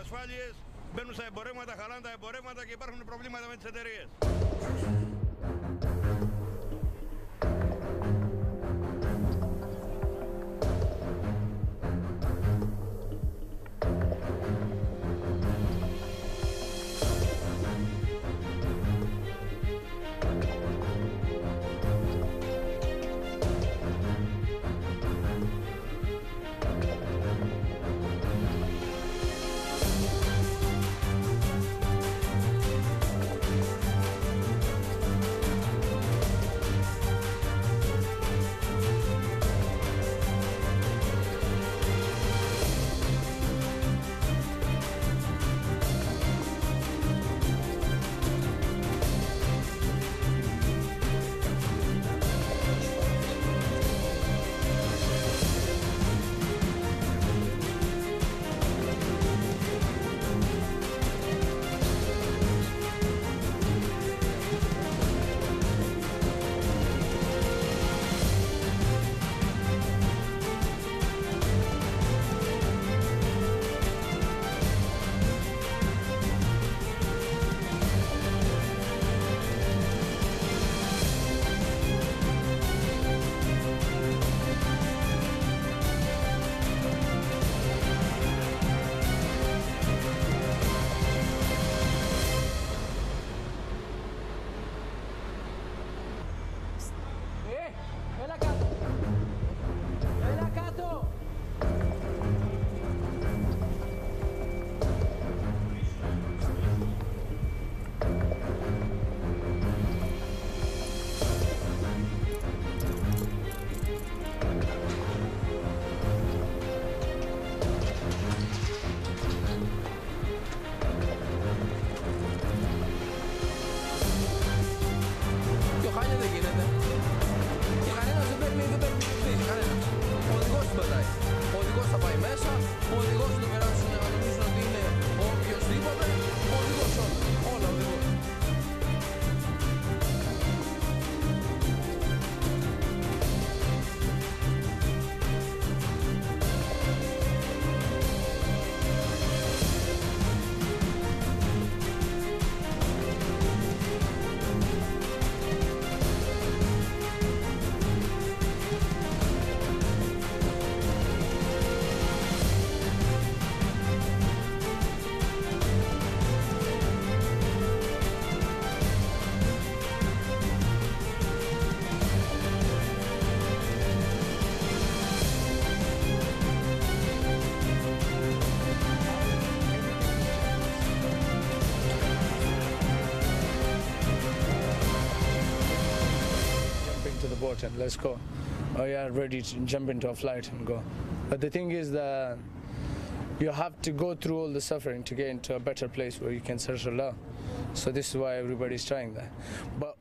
ασφάλειες, μπαίνουν στα εμπορεύματα, χαλάνε τα εμπορεύματα και υπάρχουν προβλήματα με τις εταιρείες. mesa, códigos numerados. Boat and let's go. Oh yeah, ready to jump into a flight and go. But the thing is that you have to go through all the suffering to get into a better place where you can search Allah. So this is why everybody's trying that. But